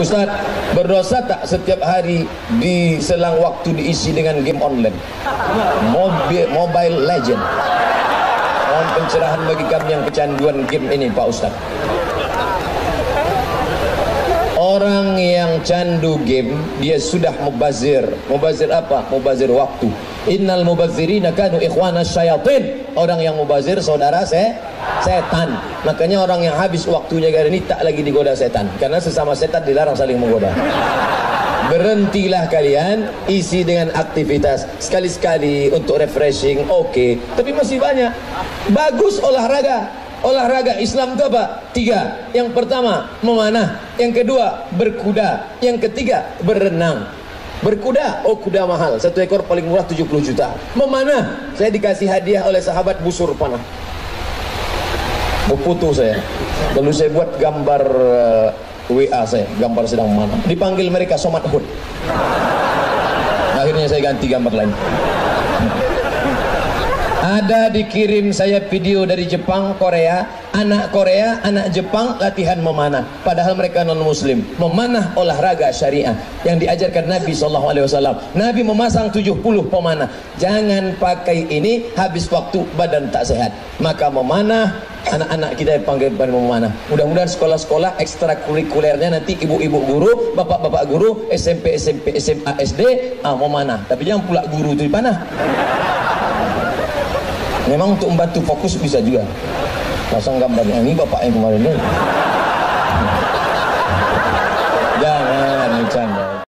Ustaz, berdosa tak setiap hari di selang waktu diisi dengan game online? Mobile, Mobile Legend. Mohon pencerahan bagi kami yang kecanduan game ini Pak Ustaz. Candu game dia sudah mubazir. Mubazir apa? Mubazir waktu. Innal mubazzirina kanu ikhwana syayatin. Orang yang mubazir saudara saya setan. Makanya orang yang habis waktunya gara ini tak lagi digoda setan. Karena sesama setan dilarang saling menggoda. Berhentilah kalian isi dengan aktivitas sekali-sekali untuk refreshing oke okay. tapi masih banyak bagus olahraga olahraga Islam itu apa? Tiga. Yang pertama memanah, yang kedua berkuda, yang ketiga berenang. Berkuda, oh kuda mahal, satu ekor paling murah 70 juta. Memanah, saya dikasih hadiah oleh sahabat busur panah. Beputu saya. Lalu saya buat gambar uh, eh, WA saya, gambar sedang memanah. Dipanggil mereka somat hud. Akhirnya saya ganti gambar lain. Ada dikirim saya video dari Jepang, Korea, anak Korea, anak Jepang latihan memanah. Padahal mereka non Muslim. Memanah olahraga syariah yang diajarkan Nabi saw. Nabi memasang 70 pemanah. Jangan pakai ini habis waktu badan tak sehat. Maka memanah anak-anak kita yang panggil pada memanah. Mudah-mudahan sekolah-sekolah ekstrakurikulernya nanti ibu-ibu guru, bapak-bapak guru, SMP, SMP, SMA, SD, ah memanah. Tapi jangan pula guru itu dipanah. Memang untuk membantu fokus bisa juga. Pasang gambarnya ini bapak yang kemarin ini.